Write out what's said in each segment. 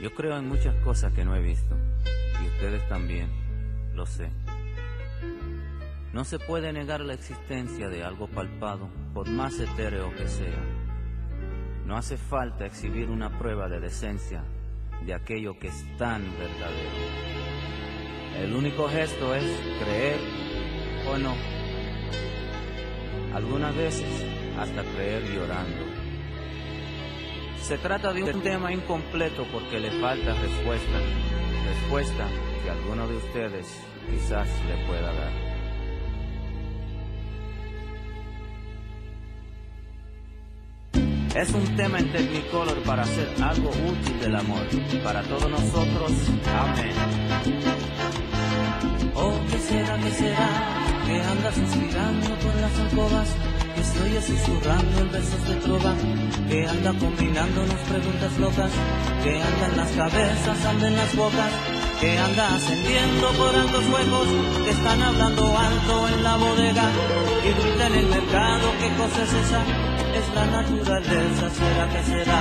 Yo creo en muchas cosas que no he visto, y ustedes también, lo sé. No se puede negar la existencia de algo palpado, por más etéreo que sea. No hace falta exhibir una prueba de decencia de aquello que es tan verdadero. El único gesto es creer o no. Algunas veces hasta creer llorando. Se trata de un tema incompleto porque le falta respuesta, respuesta que alguno de ustedes quizás le pueda dar. Es un tema en Technicolor para hacer algo útil del amor. Para todos nosotros, amén. Oh, ¿qué será, qué será? Que anda suspirando por las alcobas. Que se oye susurrando en besos de trova. Que anda combinándonos preguntas locas. Que anda en las cabezas, anda en las bocas. Que anda ascendiendo por altos huecos. Que están hablando alto en la bodega. Y grita en el mercado, ¿qué cosa es esa? es la naturaleza, será que será,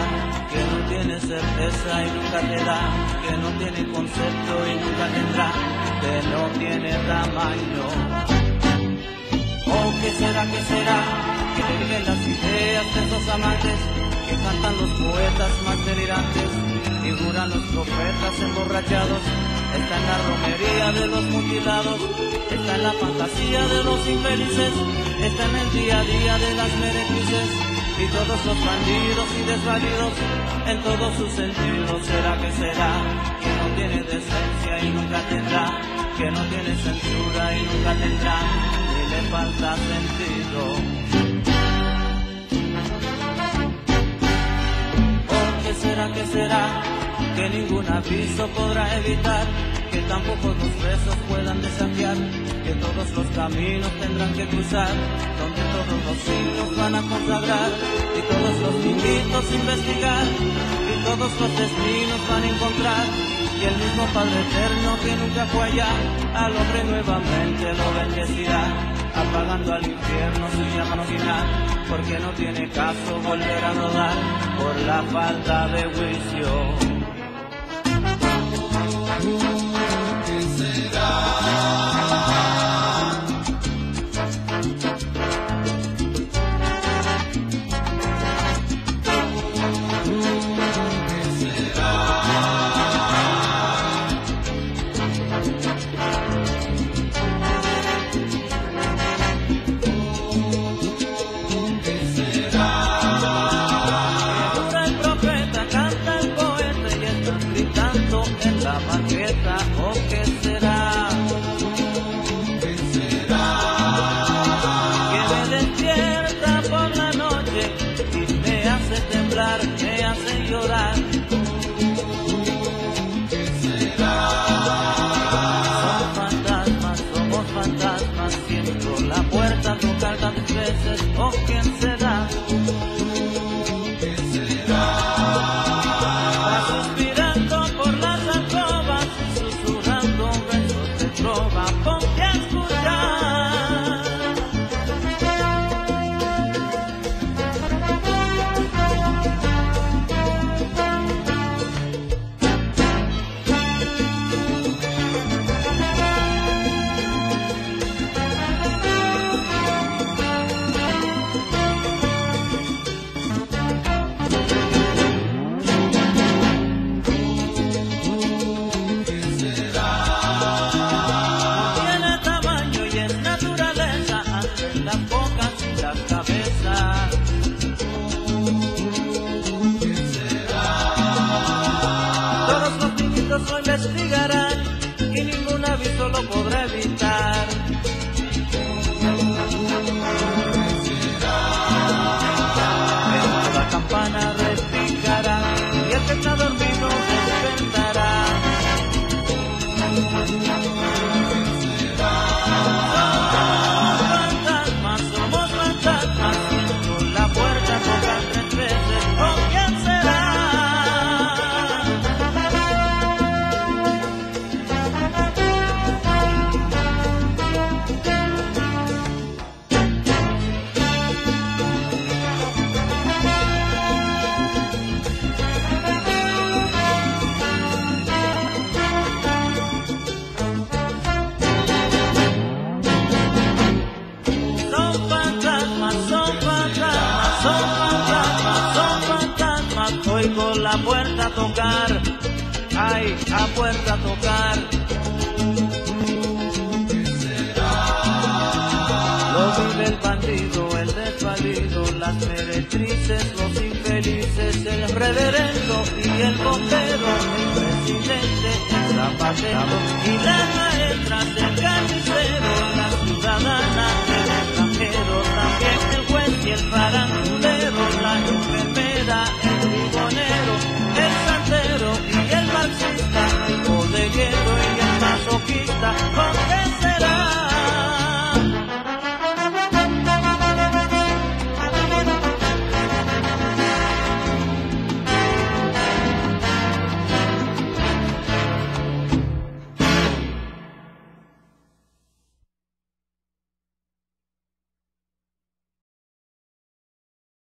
que no tiene certeza y nunca te da, que no tiene concepto y nunca tendrá, que no tiene tamaño. ¿Qué será, qué será? Que viven las ideas de esos amantes, que cantan los poetas más delirantes, figuran los profetas emborrachados, está en la romería de los mutilados, está en la fantasía de los infelices, está en el día a día de las meretrices y todos los bandidos y desvalidos en todos sus sentidos. ¿Será que será? Que no tiene decencia y nunca tendrá, que no tiene censura y nunca tendrá, le falta sentido. ¿O qué será, qué será? Que ningún aviso podrá evitar que tampoco los presos puedan desafiar, que todos los caminos tendrán que cruzar, donde todos los siglos van a consagrar, y todos los infinitos investigar, y todos los destinos van a encontrar, y el mismo Padre Eterno que nunca fue allá, al hombre nuevamente lo bendecirá, apagando al infierno su llama final, porque no tiene caso volver a rodar por la falta de juicio. Oh, mí solo podrá evitar. Tocar, ay, a puerta tocar. Lo vive el bandido, el desvalido, las meretrices, los infelices, el reverendo y el bombero, el presidente, el zapatero y las maestras, el carnicero,